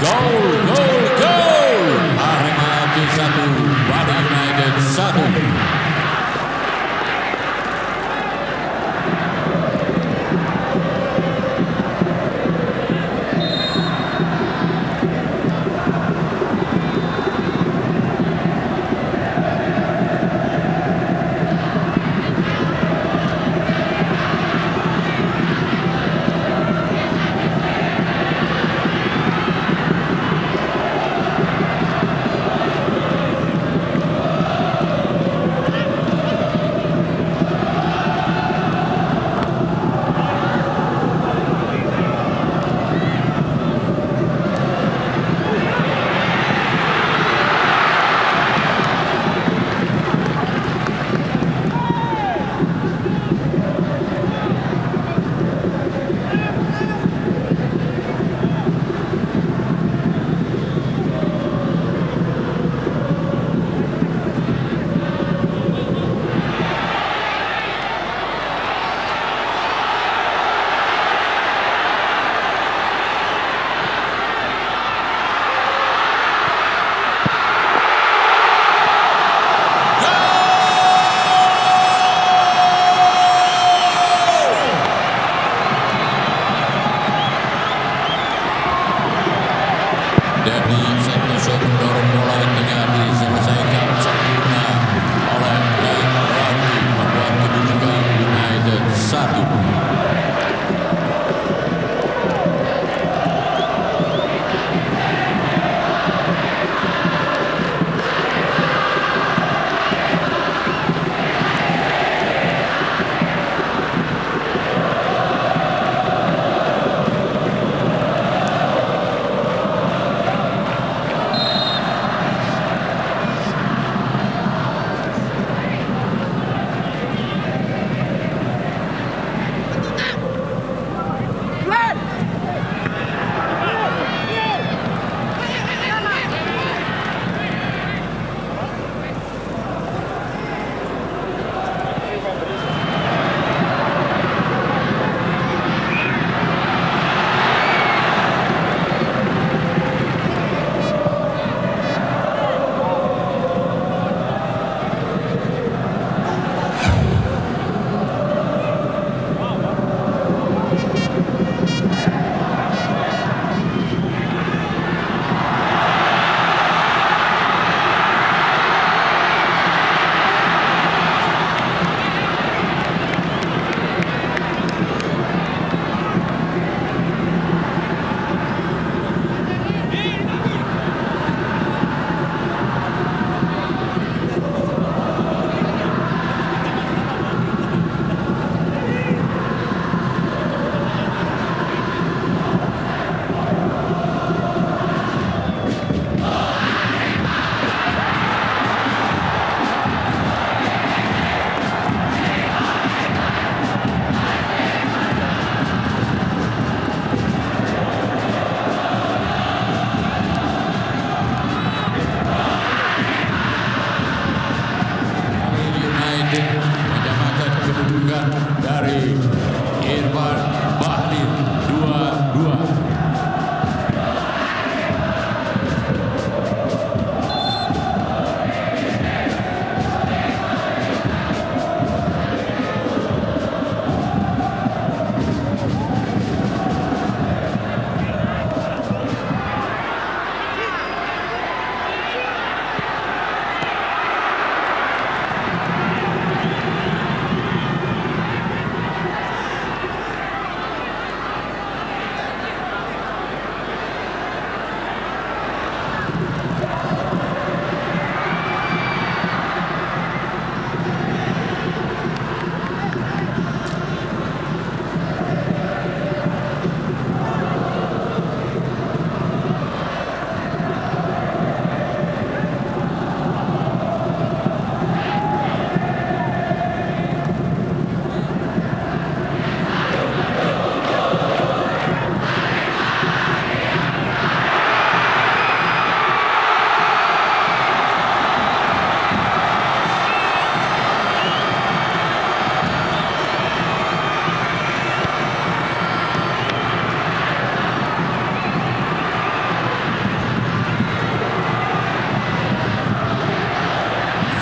Gol, gol,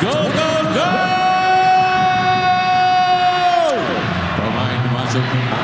Go, go, go! From Ein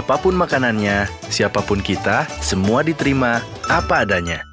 Apa pun makanannya, siapa pun kita, semua diterima apa adanya.